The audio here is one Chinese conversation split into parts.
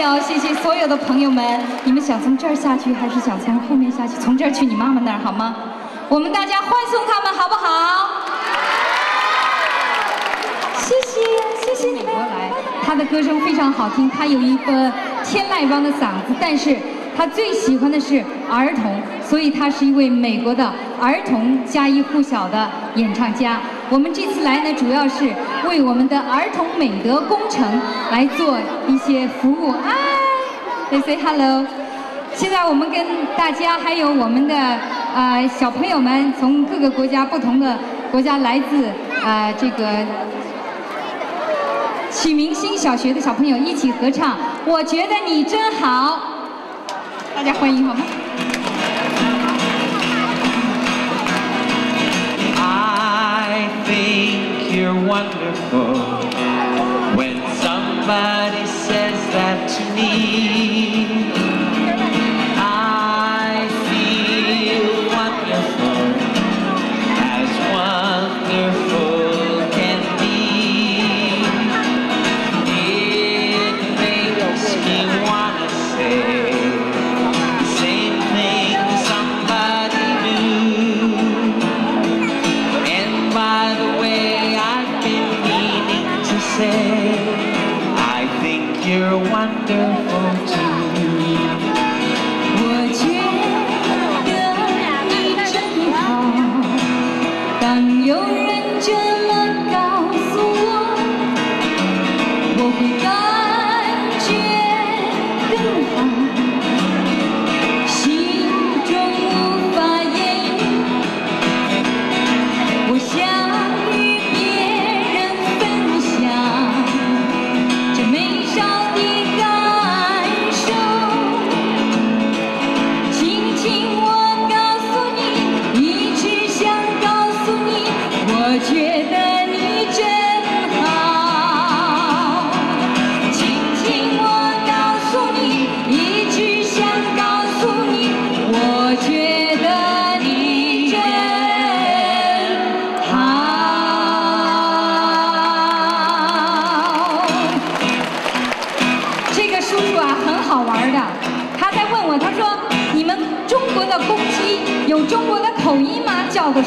有，谢谢所有的朋友们。你们想从这儿下去，还是想从后面下去？从这儿去你妈妈那儿好吗？我们大家欢送他们，好不好？谢谢，谢谢你们来。他的歌声非常好听，他有一个天籁般的嗓子，但是他最喜欢的是儿童，所以他是一位美国的儿童家喻户晓的演唱家。我们这次来呢，主要是为我们的儿童美德工程来做一些服务。嗨，They say hello。现在我们跟大家还有我们的呃小朋友们，从各个国家不同的国家来自呃这个启明星小学的小朋友一起合唱。我觉得你真好，大家欢迎好吗？I think you're wonderful when somebody says that to me. 朋友。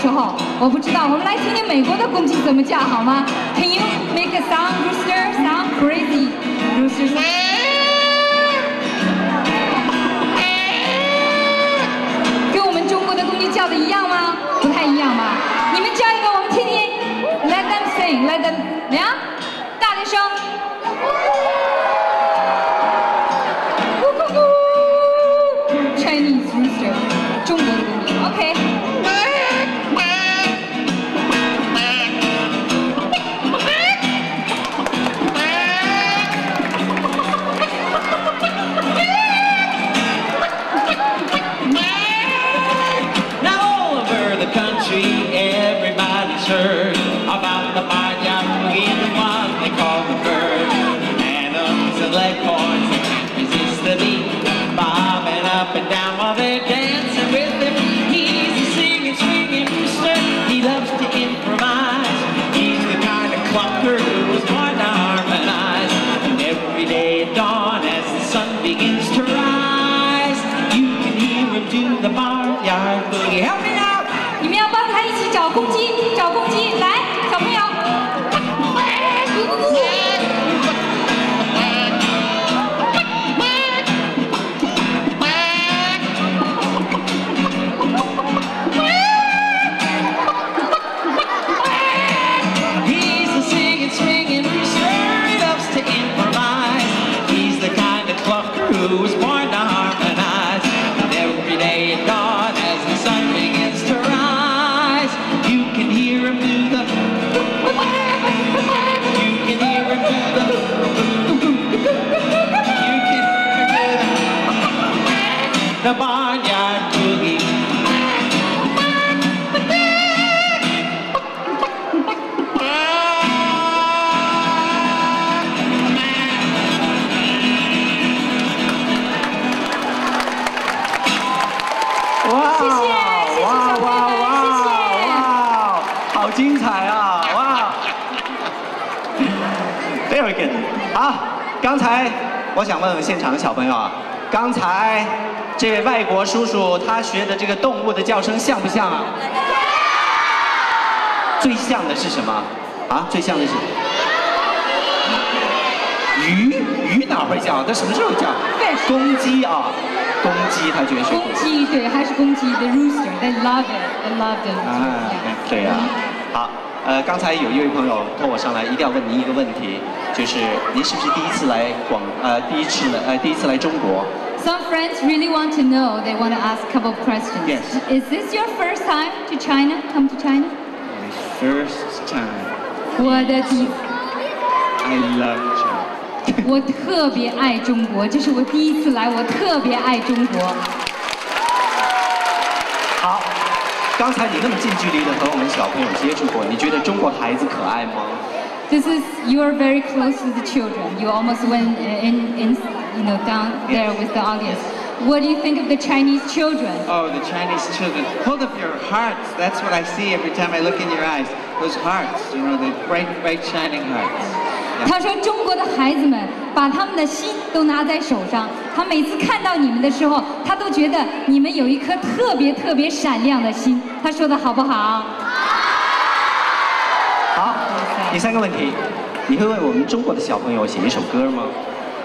时候，我不知道。我们来听听美国的公鸡怎么叫好吗？Can you make a sound, rooster? Sound crazy, rooster. 跟我们中国的公鸡叫的一样吗？不太一样吧？你们叫一个，我们听听。Let them sing, let them 怎么样？好，刚才我想问问现场的小朋友啊，刚才这位外国叔叔他学的这个动物的叫声像不像啊？最像的是什么？啊，最像的是鱼，鱼哪会叫？它什么时候叫公鸡啊，公鸡它觉得是公鸡对，还是公鸡，the rooster，they love it，they love it。啊，对呀、好，呃，刚才有一位朋友托我上来，一定要问您一个问题，就是您是不是第一次来广呃第一次来呃第一次来中国？Some friends really want to know. They want to ask a couple of questions. Yes. Is this your first time to China? Come to China? My first time. 我的第，I love China. 我特别爱中国，这是我第一次来，我特别爱中国。好，刚才你那么近距离的和我们小朋友接触过，你觉得中国孩子可爱吗？This is you are very close to the children. You almost went uh, in, in you know down there Yes. with the audience. What do you think of the Chinese children? Oh, the Chinese children. Hold up your hearts. That's what I see every time I look in your eyes. Those hearts, you know, the bright, bright, shining hearts. 他说中国的孩子们把他们的心都拿在手上，他每次看到你们的时候，他都觉得你们有一颗特别特别闪亮的心。他说的好不好？好， 第三个问题：你会为我们中国的小朋友写一首歌吗？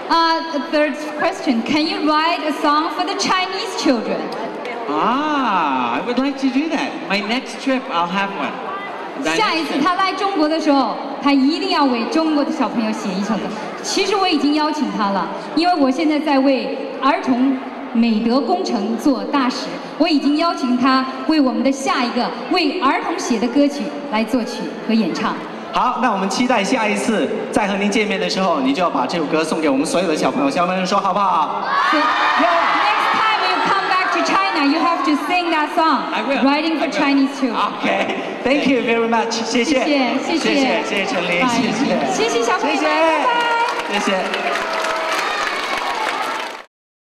呃，third question，can you write a song for the Chinese children？啊，I would like to do that. My next trip, I'll have one. 下一次他来中国的时候，他一定要为中国的小朋友写一首歌。其实我已经邀请他了，因为我现在在为儿童美德工程做大使，我已经邀请他为我们的下一个为儿童写的歌曲来作曲和演唱。好，那我们期待下一次再和您见面的时候，你就要把这首歌送给我们所有的小朋友。小朋友说好不好 next time you come back to China, you have to sing that song, I will. writing for Chinese children. OK，Thank you very much，谢谢，谢谢谢谢谢谢，陈琳，谢谢，谢谢小朋友拜拜谢谢。